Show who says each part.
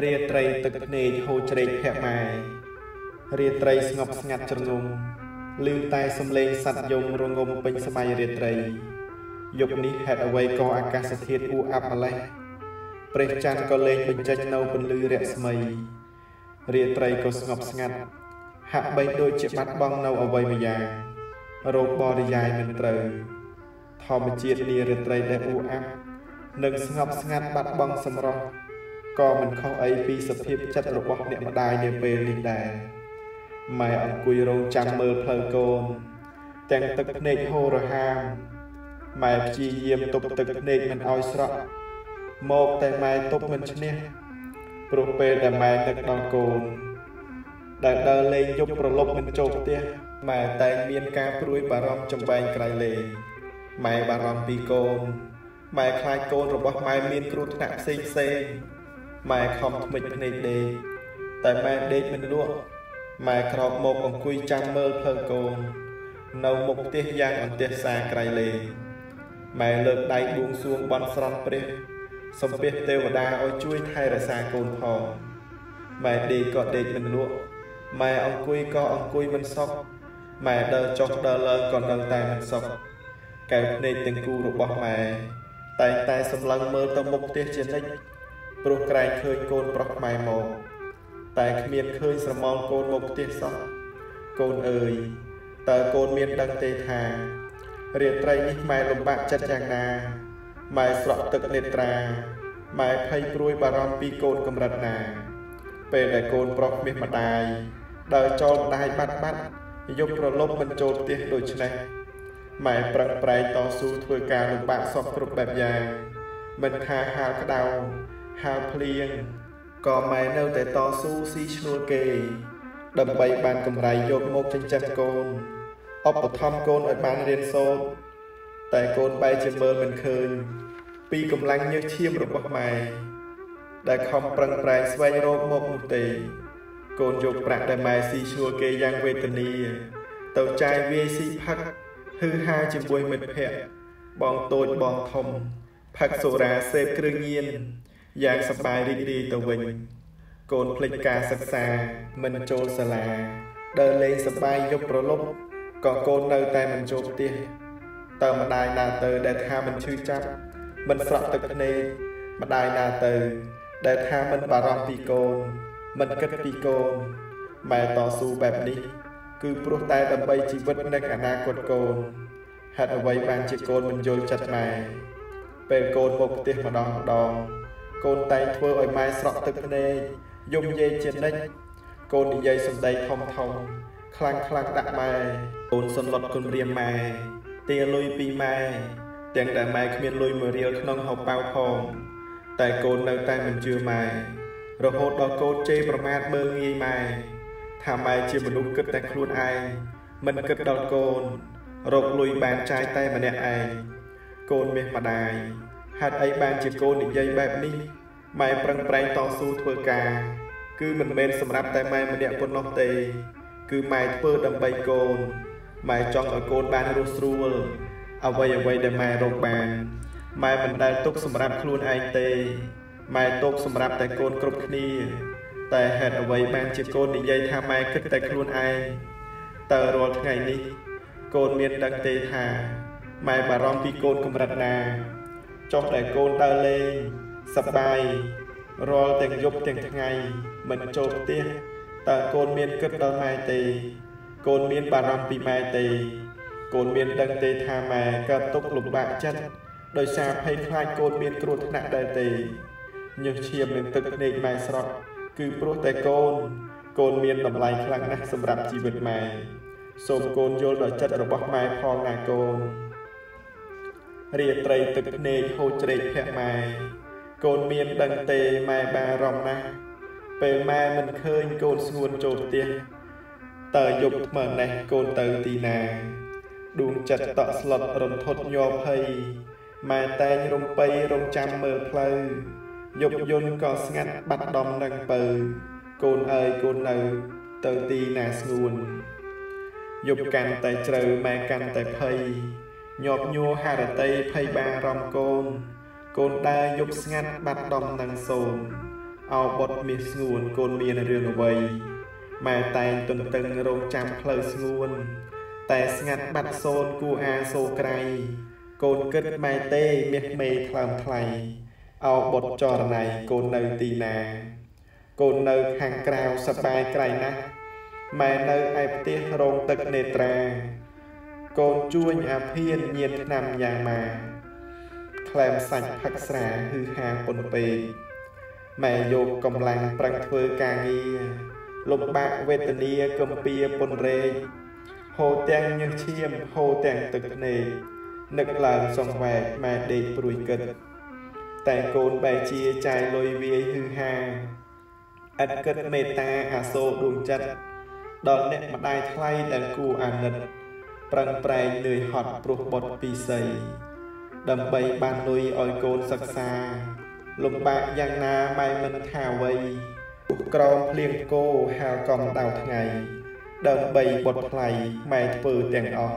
Speaker 1: រាត្រីទឹកភ្នែកហូរជ្រែកភ័ក្រម៉ែរាត្រីស្ងប់ស្ងាត់ជ្រងំឮតែសំឡេងសត្វយំរងំពេញស្បៃរាត្រីយប់នេះហេតុអ្វីក៏អាកាសធាតុអ៊ូអាប់ម្លេះព្រះច័ន្ទក៏លែងបញ្ចេញនៅពន្លឺរស្មីរាត្រីក៏ស្ងប់ស្ងាត់ហាក់បីដូចជាបាត់បង់នៅអ្វីម្យ៉ាងរោគបរិយាយមិនត្រូវធម្មជាតិនារាត្រីដែលអ៊ូអាប់និងស្ងប់ស្ងាត់បាត់បង់សម្រស់ ក៏មិនខុសអីពីសភាពចិត្តរបស់អ្នកម្ដាយនៅពេលនេះដែរម៉ែអង្គុយរងចាំមើលផ្លូវកូន ទាំងទឹកភ្នែកហូររហាមម៉ែព្យាយាមទប់ទឹកភ្នែកមិនឲ្យស្រក់មកតែម៉ែទប់មិនឈ្នះព្រោះពេលដែលម៉ែនឹកដល់កូន ដែលដើរលេងយប់ប្រឡប់មិនចូលផ្ទះម៉ែតែងមានការព្រួយបារម្ភចំបែងក្រៃលែងម៉ែបារម្ភពីកូនម៉ែខ្លាចកូនរបស់ម៉ែមានគ្រោះថ្នាក់ផ្សេងផ្សេង ម៉ែខំថ្មិចភ្នែកដេកតែម៉ែដេកមិនលក់ម៉ែក្រោកមកអង្គុយចាំមើលផ្លូវកូន នៅមុខផ្ទះយ៉ាងអន្ទះសាក្រៃលែងម៉ែលើកដៃបួងសួងបន់ស្រន់ព្រះសំពះទេវតាឲ្យជួយថែរក្សាកូនផងម៉ែដេកក៏ដេកមិនលក់ម៉ែអង្គុយក៏អង្គុយមិនសុខម៉ែដើរចុះដើរឡើងក៏នៅតែមិនសុខកែវភ្នែកទាំងគូរបស់ម៉ែតែងតែសម្លឹងមើលទៅមុខផ្ទះជានិច្ច ព្រោះក្រែងឃើញកូនប្រុសម៉ែមកតែគ្មានឃើញស្រមោលកូនមកផ្ទះសោះកូនអើយតើកូនមានដឹងទេថារាត្រីនេះម៉ែលំបាកចិត្តយ៉ាងណាម៉ែស្រក់ទឹកនេត្រាម៉ែភ័យព្រួយបារម្ភពីកូនកម្រិតណា ពេលដែលកូនប្រុសមាសម្ដាយដើរចោលម្ដាយបាត់បាត់យប់ប្រលប់មិនចូលផ្ទះដូច្នេះម៉ែប្រឹងប្រែងតស៊ូធ្វើការលំបាកសពគ្រប់បែបយ៉ាងមិនថាហាលក្តៅ ហាលភ្លៀងក៏ម៉ែនៅតែតស៊ូស៊ីឈ្នួលគេ ដើម្បីបានកម្រៃយកមកចិញ្ចឹមកូនឧបត្ថម្ភកូនឲ្យបានរៀនសូត្រតែកូនបែរជាមើលមិនឃើញ ពីកម្លាំងញើសឈាមរបស់ម៉ែដែលខំប្រឹងប្រែងស្វែងរកមកនោះទេ កូនយកប្រាក់ដែលម៉ែស៊ីឈ្នួលគេយ៉ាងវេទនាទៅចាយវាយស៊ីផឹកហឺហាជាមួយមិត្តភ័ក្តិបងតូចបងធំផឹកសូរ៉ាសេពគ្រឿងញៀន យ៉ាងសប្បាយរីករាយទៅវិញកូនភ្លេចការសិក្សាមិនចូលសាលាដើរលេងសប្បាយយប់ប្រលប់ក៏កូននៅតែមិនចូលផ្ទះតើម្ដាយណាទៅដែលថាមិនឈឺចាប់មិនស្រក់ទឹកភ្នែកម្ដាយណាទៅ ដែលថាមិនបារម្ភពីកូន មិនគិតពីកូនម៉ែតស៊ូបែបនេះ គឺព្រោះតែដើម្បីជីវិតនិងអនាគតកូនហេតុអ្វីបានជាកូនមិនយល់ចិត្តម៉ែពេលកូនមកផ្ទះម្ដងម្ដង កូនតែងធ្វើឲ្យម៉ែស្រក់ទឹកភ្នែកយំយាយជានិច្ចកូននិយាយសម្ដីធំធំខ្លាំងខ្លាំងដាក់ម៉ែកូនសន្លត់គុណរៀមម៉ែទាលុយពីម៉ែទាំងដែលម៉ែគ្មានលុយមួយរៀលក្នុងហោប៉ៅផងតែកូននៅតែមិនជឿម៉ែរហូតដល់កូនជេរប្រមាថមើលងាយម៉ែថាម៉ែជាមនុស្សគិតតែខ្លួនឯងមិនគិតដល់កូនរកលុយបានចាយតែម្នាក់ឯងកូនមាសម្ដាយ ហេតុអីបានជាកូននិយាយបែបនេះម៉ែប្រឹងប្រែងតស៊ូធ្វើការ គឺមិនមែនសម្រាប់តែម៉ែម្នាក់ប៉ុណ្ណោះទេ គឺម៉ែធ្វើដើម្បីកូនម៉ែចង់ឲ្យកូនបានរស់ស្រួលអ្វីអ្វីដែលម៉ែរកបានម៉ែមិនដែលទុកសម្រាប់ខ្លួនឯងទេម៉ែទុកសម្រាប់តែកូនគ្រប់គ្នា តែហេតុអ្វីបានជាកូននិយាយថាម៉ែគិតតែខ្លួនឯងតើរាល់ថ្ងៃនេះ កូនមានដឹងទេថាម៉ែបារម្ភពីកូនកម្រិតណា ចុះតែកូនដើរលេងសប្បាយរាល់ទាំងយប់ទាំងថ្ងៃ មិនចូលផ្ទះតើកូនមានគិតដល់ម៉ែទេ កូនមានបារម្ភពីម៉ែទេ កូនមានដឹងទេថាម៉ែកើតទុកលំបាកចិត្តដោយសារភ័យខ្លាចកូនមានគ្រោះថ្នាក់ដែរទេញើសឈាមនឹងទឹកភ្នែកម៉ែស្រក់គឺព្រោះតែកូន កូនមានតម្លៃខ្លាំងណាស់សម្រាប់ជីវិតម៉ែសូមកូនយល់ដល់ចិត្តរបស់ម៉ែផងណាកូន រាត្រីទឹកភ្នែកហូរជ្រែកភ័ក្រម៉ែកូនមានដឹងទេម៉ែបារម្ភណាស់ពេលម៉ែមិនឃើញកូនស្ងួនចូលផ្ទះតើយប់ថ្មើនេះកូនទៅទីណាដួងចិត្តតក់ស្លុតរន្ធត់ញ័រភ័យម៉ែតែងរំបីរងចាំមើលផ្លូវយប់យន្តក៏ស្ងាត់បាត់ដំនឹងពៅកូនអើយកូននៅទៅទីណាស្ងួនយប់កាន់តែជ្រៅម៉ែកាន់តែភ័យ ញាប់ញួរហារតីភ័យបារម្ភកូនកូនដើរយប់ស្ងាត់បាត់ដំនឹងសូនអោបុតមាសស្ងួនកូនមានរឿងអ្វីម៉ែតែងទន្ទឹងរងចាំផ្លូវស្ងួន តែស្ងាត់បាត់សូនគួអាសូក្រៃកូនគិតម៉ែទេមាសមេថ្លើមថ្លៃអោបុតចរណៃកូននៅទីណា កូននៅខាងក្រៅសបាយក្រៃណាស់ម៉ែនៅឯផ្ទះរោងទឹកនេត្រា កូនជួញអាភៀនញៀនឆ្នាំយ៉ាងម៉ាក្លែមសាច់ផឹកស្រាហឺហាពុនពេកម៉ែយកកម្លាំងប្រឹងធ្វើការងារលំបាកវេទនាកំពៀពុនរែកហូរទាំងញើសឈាមហូរទាំងទឹកភ្នែកនឹកឡើងសង្វែកម៉ែដេកព្រួយគិត តែកូនបែជាចាយលុយវាយហឺហាឥតគិតមេត្តាអាសូរដួងចិត្តដល់អ្នកម្ដាយថ្លៃដែលគួរអាណិត ប្រឹងប្រែងនឿយហត់ព្រោះបុតពីសីដើម្បីបានលុយឲ្យកូនសិក្សា លំបាកយ៉ាងណាម៉ែមិនថាអ្វីពុះក្រមភ្លៀងគោហាលកំដៅថ្ងៃ ដើម្បីបុតថ្លៃម៉ែធ្វើទាំងអស់